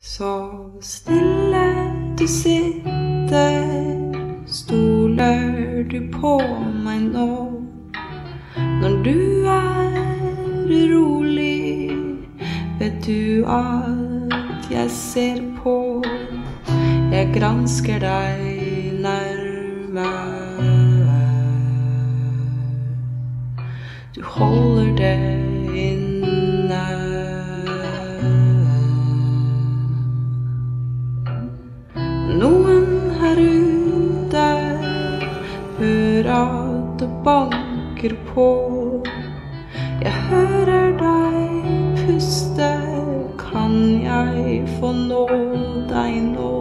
Så stille du sitter, stoler du på meg nå? Når du er urolig, vet du at jeg ser på. Jeg gransker deg nærme. Du holder det Noen her ute hører at det banker på. Jeg hører deg puste, kan jeg få nå deg nå?